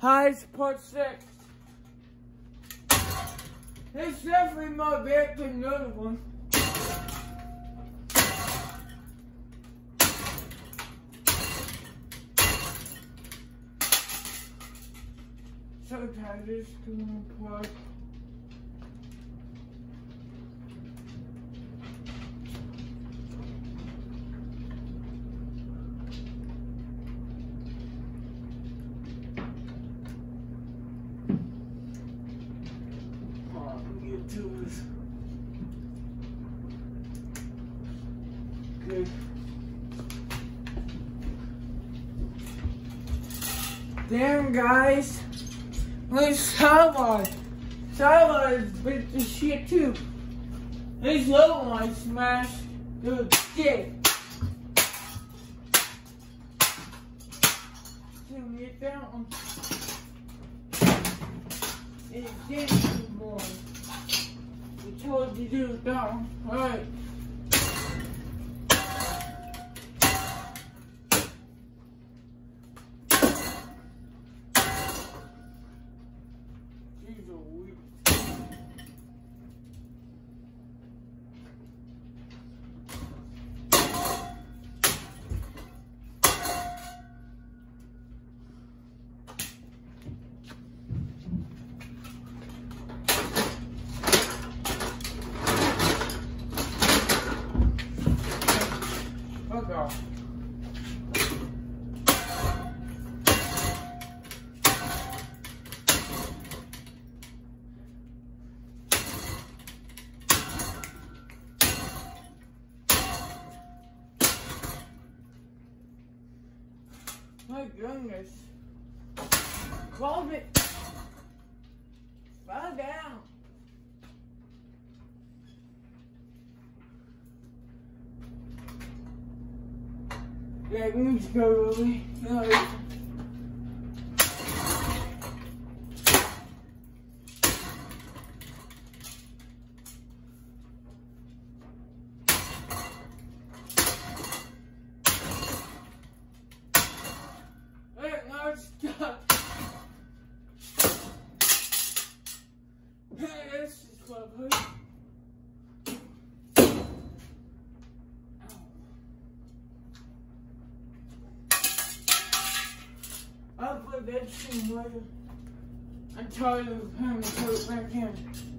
highest part six. It's definitely more bad than the other one. Sometimes it's too apart. Oh, let me get to this. Good. Damn, guys. Look, Sideline. Sideline bit the shit too. This little one smashed the. Can we get down? It didn't boy. We told you to do it down. Alright. Jeez Louise. Fuck My goodness. Fall it. Fall down. Yeah, we need to go really. No. That later. I'm tired of having to put it back in.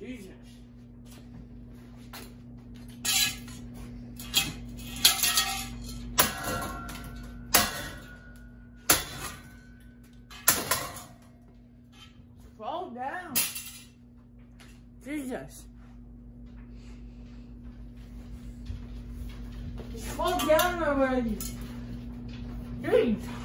Jesus. Fall down. Jesus. Fall down already. Jeez.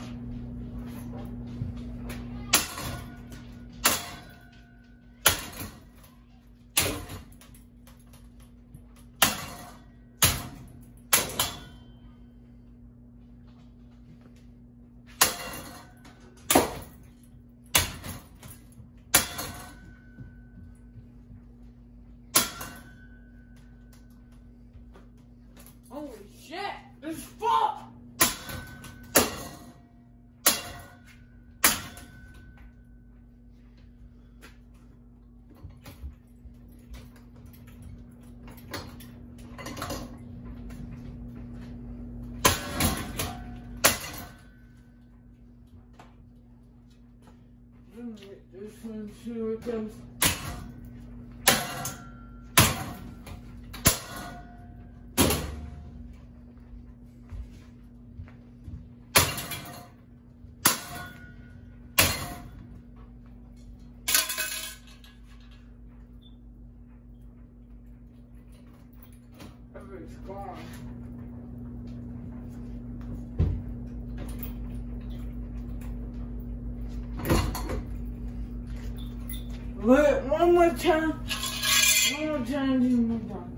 Holy shit! Let me get this one, it goes. Everything's gone. Wait, one more time. One more time, one more time.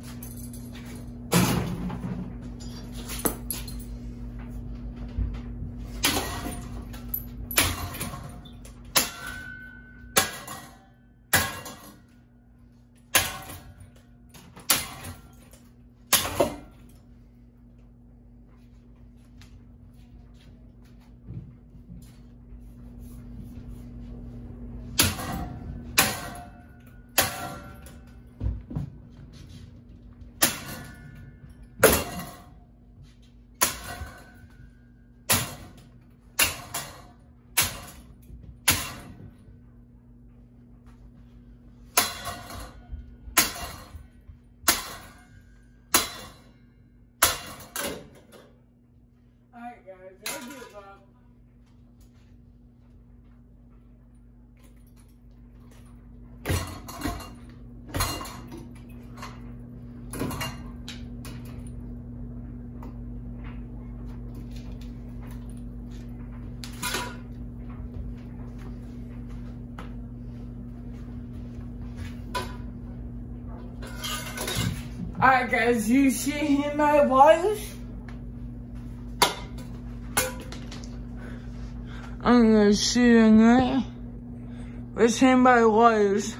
Alright guys, you see him my wires? I'm gonna see it. Let's hang my wires.